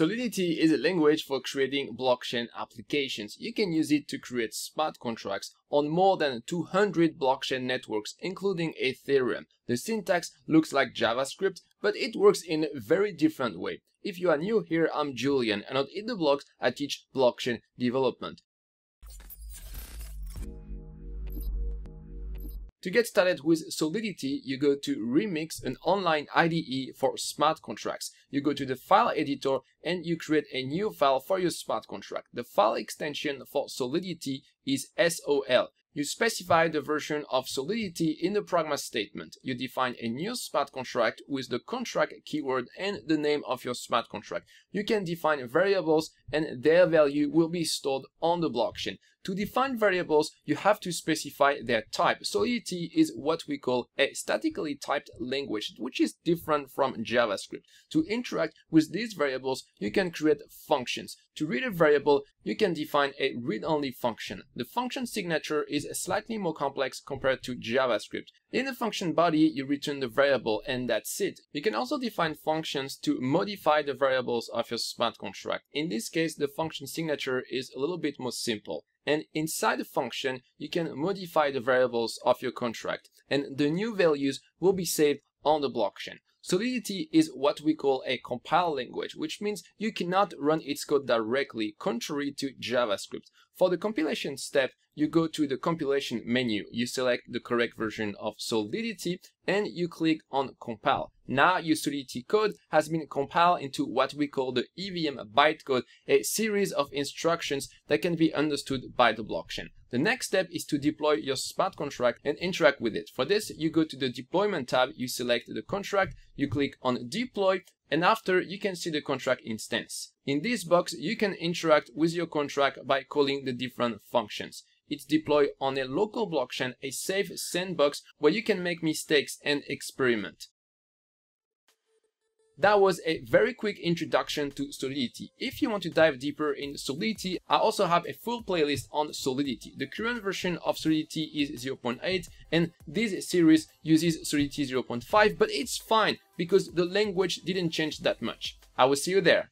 Solidity is a language for creating blockchain applications. You can use it to create smart contracts on more than 200 blockchain networks, including Ethereum. The syntax looks like JavaScript, but it works in a very different way. If you are new here, I'm Julien, and on Eat the Blocks, I teach blockchain development. To get started with Solidity, you go to Remix, an online IDE for smart contracts. You go to the file editor and you create a new file for your smart contract. The file extension for Solidity is SOL. You specify the version of Solidity in the Pragma statement. You define a new smart contract with the contract keyword and the name of your smart contract. You can define variables and their value will be stored on the blockchain. To define variables, you have to specify their type. Solidity is what we call a statically typed language, which is different from JavaScript. To interact with these variables, you can create functions. To read a variable, you can define a read-only function. The function signature is slightly more complex compared to JavaScript. In the function body, you return the variable and that's it. You can also define functions to modify the variables of your smart contract. In this case, the function signature is a little bit more simple. And inside the function, you can modify the variables of your contract and the new values will be saved on the blockchain. Solidity is what we call a compile language, which means you cannot run its code directly, contrary to JavaScript. For the compilation step, you go to the compilation menu, you select the correct version of Solidity, and you click on compile. Now your Solidity code has been compiled into what we call the EVM bytecode, a series of instructions that can be understood by the blockchain. The next step is to deploy your smart contract and interact with it. For this, you go to the deployment tab, you select the contract, you click on deploy, and after you can see the contract instance. In this box, you can interact with your contract by calling the different functions. It's deployed on a local blockchain, a safe sandbox where you can make mistakes and experiment. That was a very quick introduction to Solidity. If you want to dive deeper in Solidity, I also have a full playlist on Solidity. The current version of Solidity is 0.8 and this series uses Solidity 0.5, but it's fine because the language didn't change that much. I will see you there.